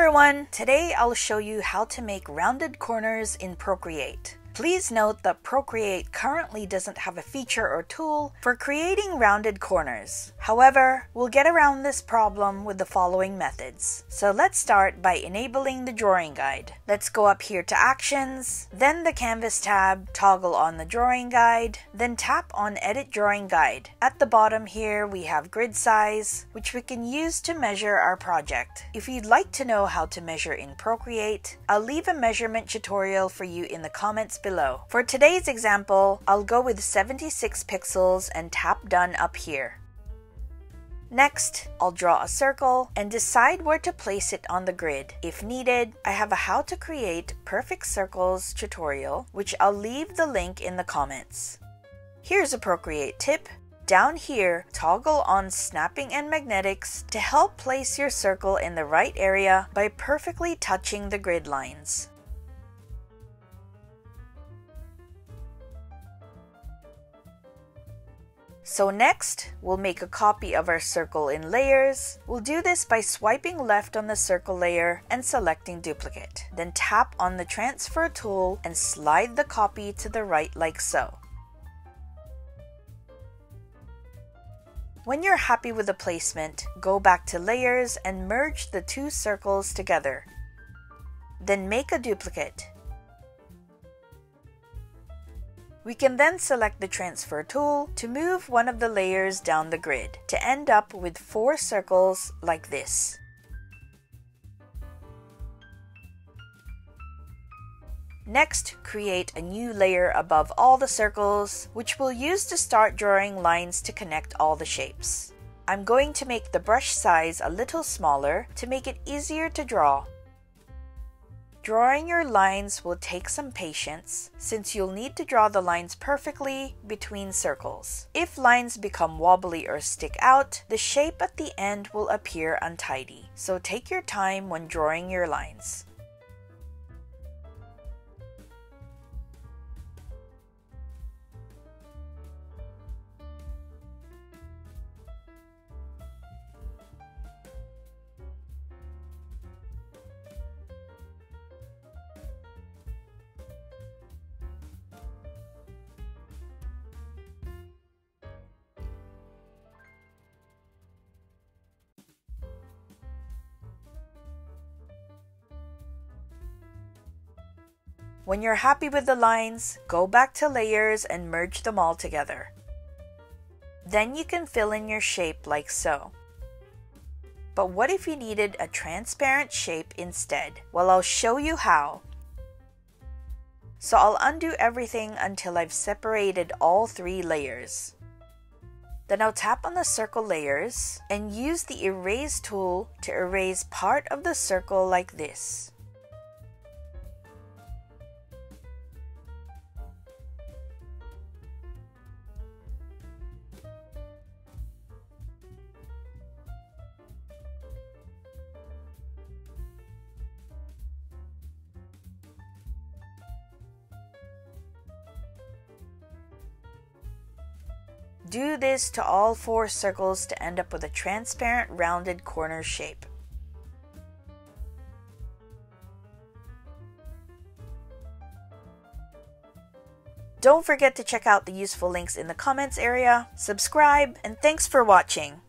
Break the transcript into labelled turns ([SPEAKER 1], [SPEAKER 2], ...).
[SPEAKER 1] everyone! Today I'll show you how to make rounded corners in Procreate. Please note that Procreate currently doesn't have a feature or tool for creating rounded corners. However, we'll get around this problem with the following methods. So let's start by enabling the drawing guide. Let's go up here to Actions, then the Canvas tab, toggle on the drawing guide, then tap on Edit Drawing Guide. At the bottom here we have grid size, which we can use to measure our project. If you'd like to know how to measure in Procreate, I'll leave a measurement tutorial for you in the comments below below. For today's example, I'll go with 76 pixels and tap done up here. Next, I'll draw a circle and decide where to place it on the grid. If needed, I have a how to create perfect circles tutorial, which I'll leave the link in the comments. Here's a Procreate tip. Down here, toggle on snapping and magnetics to help place your circle in the right area by perfectly touching the grid lines. So next, we'll make a copy of our circle in layers. We'll do this by swiping left on the circle layer and selecting duplicate. Then tap on the transfer tool and slide the copy to the right like so. When you're happy with the placement, go back to layers and merge the two circles together. Then make a duplicate. We can then select the transfer tool to move one of the layers down the grid to end up with four circles like this. Next, create a new layer above all the circles, which we'll use to start drawing lines to connect all the shapes. I'm going to make the brush size a little smaller to make it easier to draw. Drawing your lines will take some patience since you'll need to draw the lines perfectly between circles. If lines become wobbly or stick out, the shape at the end will appear untidy. So take your time when drawing your lines. When you're happy with the lines, go back to layers and merge them all together. Then you can fill in your shape like so. But what if you needed a transparent shape instead? Well, I'll show you how. So I'll undo everything until I've separated all three layers. Then I'll tap on the circle layers and use the erase tool to erase part of the circle like this. Do this to all four circles to end up with a transparent rounded corner shape. Don't forget to check out the useful links in the comments area, subscribe, and thanks for watching.